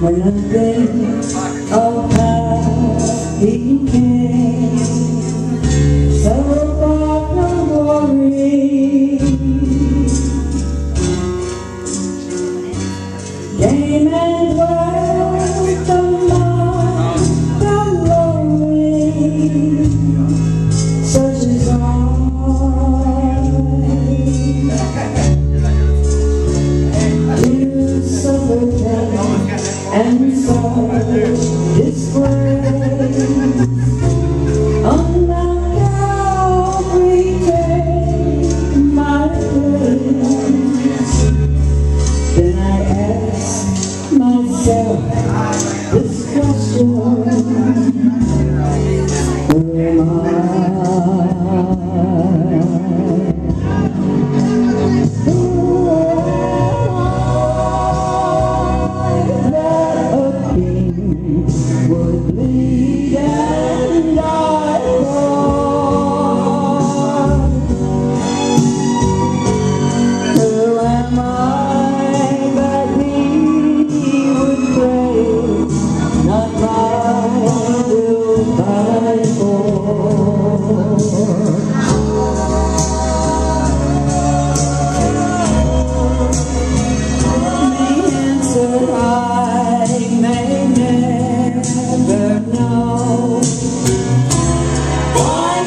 When I think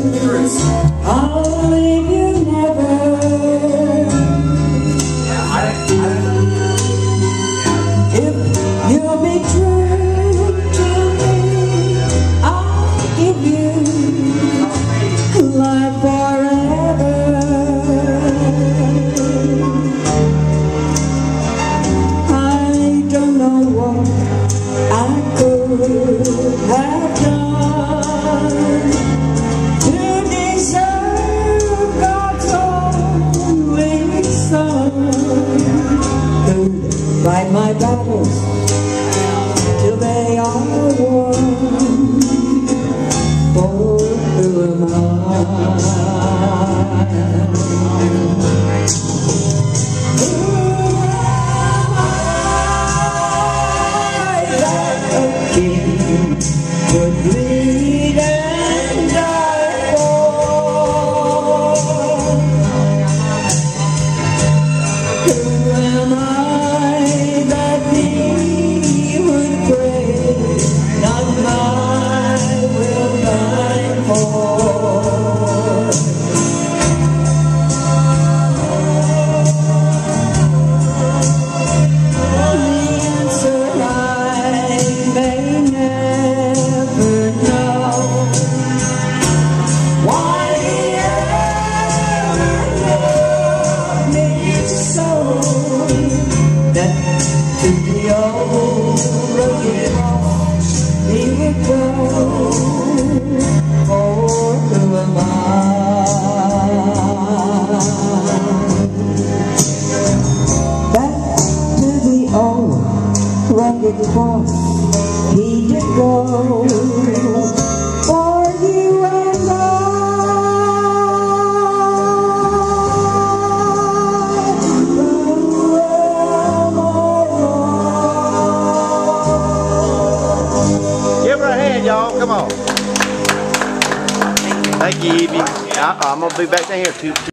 spirits. về ái quân phố tựa Oh. Give her a hand, y'all. Come on. Thank you, Evie. I, am going to be back down here. Two, two